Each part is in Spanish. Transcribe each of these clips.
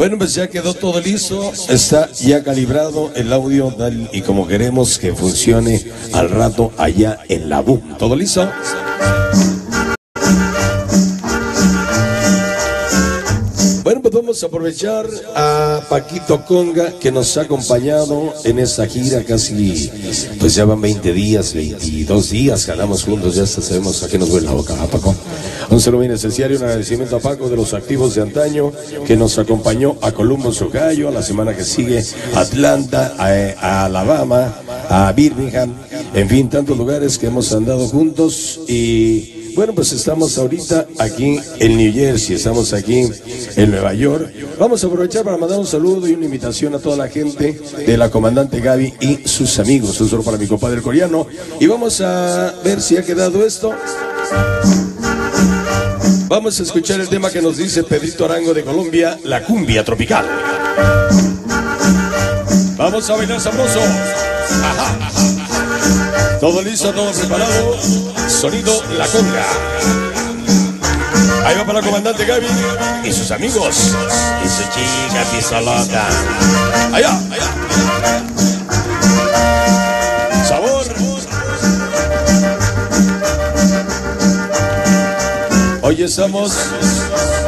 Bueno, pues ya quedó todo listo, está ya calibrado el audio y como queremos que funcione al rato allá en la BUM. ¿Todo listo? Vamos a aprovechar a Paquito Conga que nos ha acompañado en esta gira casi, pues ya van 20 días, 22 días, ganamos juntos, ya hasta sabemos a qué nos huele la boca, ¿a Paco? Un saludo bien esencial y un agradecimiento a Paco de los activos de antaño que nos acompañó a Columbus, Ohio, a la semana que sigue Atlanta, a, a Alabama, a Birmingham, en fin, tantos lugares que hemos andado juntos y bueno, pues estamos ahorita aquí en New Jersey, estamos aquí en Nueva York. Vamos a aprovechar para mandar un saludo y una invitación a toda la gente de la comandante Gaby y sus amigos. Un saludo para mi compadre coreano. Y vamos a ver si ha quedado esto. Vamos a escuchar el tema que nos dice Pedrito Arango de Colombia, la cumbia tropical. Vamos a bailar sabroso. Todo listo, todo preparado. Sonido La Conga. Ahí va para la comandante Gaby y sus amigos. Y su chica loca. Allá, allá. Sabor. Hoy estamos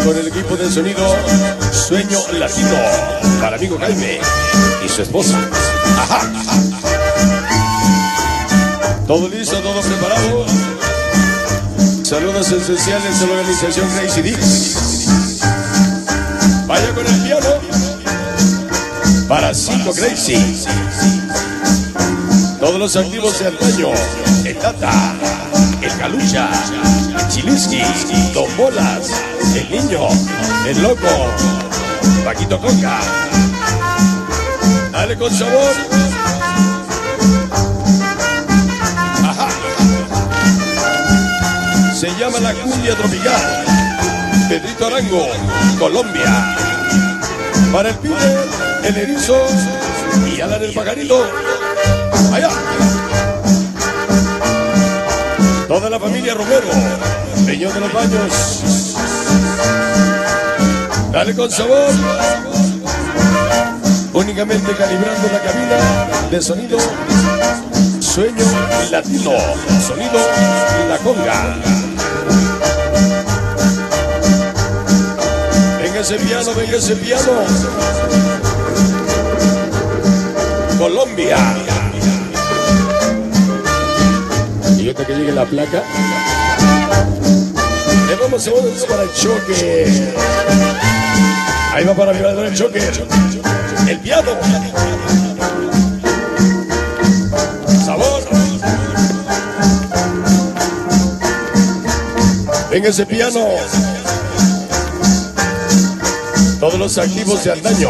con el equipo de sonido Sueño Latino para amigo Jaime y su esposa. Ajá, ajá. Todo listo, todo preparado. Saludos esenciales de la organización Crazy Dix. Vaya con el piano. Para cinco Crazy. Todos los activos de antaño. El Tata, el Calucha, el Chiliski, Don Bolas, el Niño, el Loco, Paquito Conga. Dale con sabor. Se llama la cumbia tropical. Pedrito Arango, Colombia. Para el pibe, el erizo y Alan el pajarito. Allá. Toda la familia Romero, Peñón de los Baños. Dale con sabor. Únicamente calibrando la cabina de sonido Sueño Latino, sonido La Conga. Ese piano, venga ese piano. Colombia. Y ahorita que llegue la placa. Le vamos a poner para el choque. Ahí va para arriba el choque. El piano. Sabor. Venga ese piano. Todos los activos de antaño.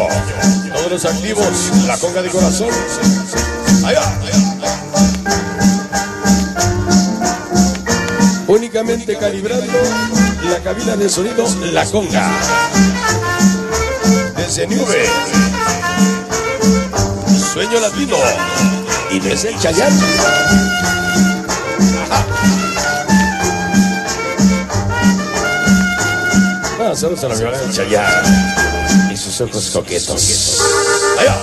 Todos los activos. La conga de corazón. Allá. Únicamente calibrando la cabina de sonido La Conga. Desde Nube. Sueño latino. Y desde el Chayán. Solo se lo vio el Chayán. Y sus ojos coquetos. Allá.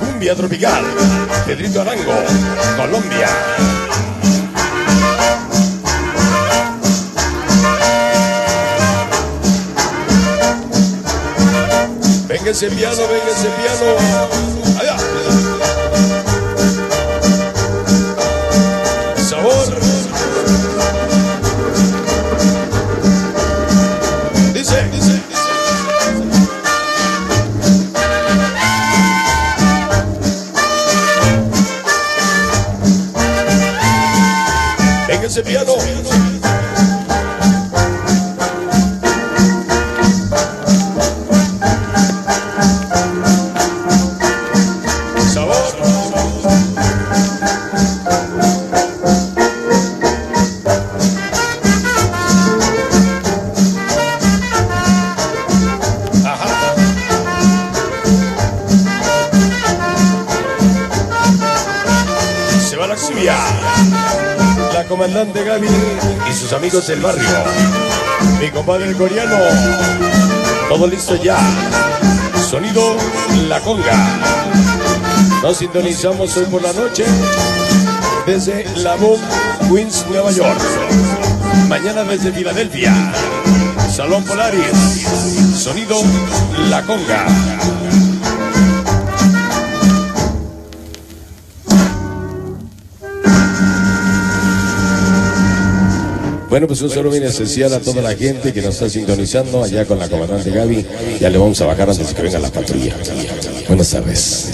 Cumbia tropical. Pedrito Arango, Colombia. Venga ese piano, venga ese piano. Allá. Ese piano. Comandante Gaby y sus amigos del barrio. Mi compadre el coreano. Todo listo ya. Sonido La Conga. Nos sintonizamos hoy por la noche desde La Boom, Queens, Nueva York. Mañana desde Filadelfia. Salón Polaris. Sonido La Conga. Bueno, pues un saludo bien especial a toda la gente que nos está sintonizando allá con la comandante Gaby. Ya le vamos a bajar antes de que venga la patrulla. Buenas tardes.